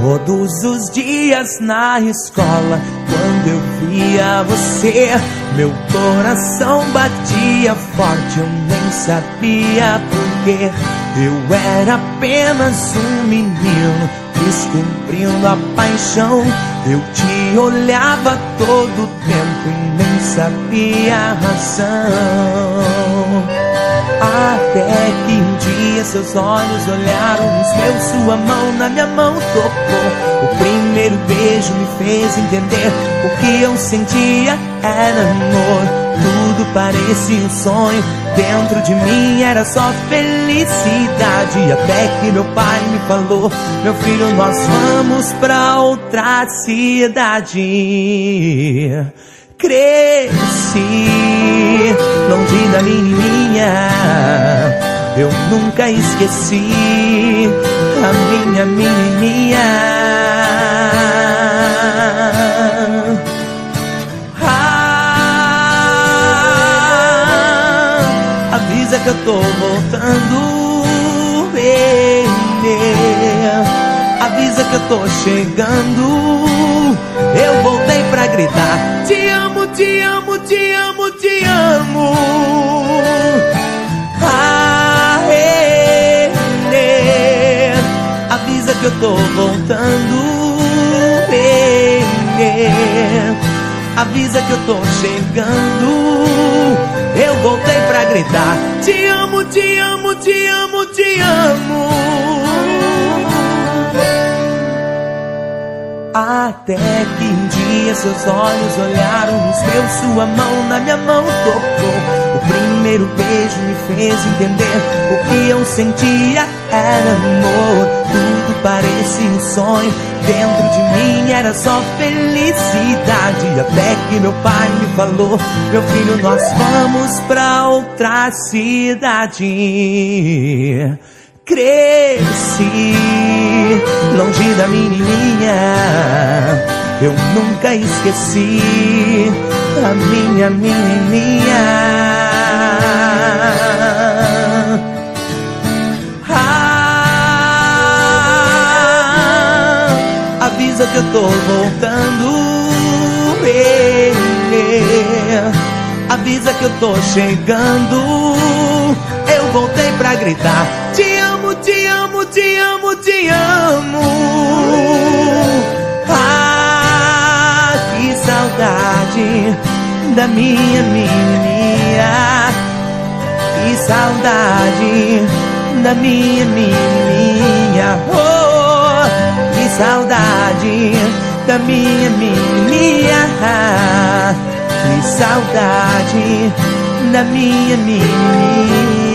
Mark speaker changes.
Speaker 1: Todos os dias na escola, quando eu via você, meu coração batia forte, eu nem sabia porquê. Eu era apenas um menino, descobrindo a paixão. Eu te olhava todo tempo e nem sabia a razão. Até seus olhos olharam nos meus, sua mão na minha mão tocou. O primeiro beijo me fez entender o que eu sentia era amor. Tudo parecia um sonho, dentro de mim era só felicidade. Até que meu pai me falou: Meu filho, nós vamos pra outra cidade cresci longe da menininha. Eu nunca esqueci a minha menininha. Ah, avisa que eu tô voltando. Avisa que eu tô chegando. Eu voltei pra gritar: Te amo, te amo, te amo, te amo. Que eu tô voltando. Avisa que eu tô chegando. Eu voltei pra gritar: Te amo, te amo, te amo, te amo. Até que um dia seus olhos olharam nos meus, sua mão na minha mão tocou. O primeiro beijo me fez entender o que eu sentia era amor. Tudo parecia um sonho, dentro de mim era só felicidade. Até que meu pai me falou: Meu filho, nós vamos pra outra cidade cresci longe da menininha. Eu nunca esqueci a minha menininha. Ah, avisa que eu tô voltando. Avisa que eu tô chegando. Eu voltei pra gritar. Te te amo, te amo, te amo. Ah, que saudade da minha menininha. Que saudade da minha menininha. Oh, que saudade da minha menininha. Que saudade da minha menininha.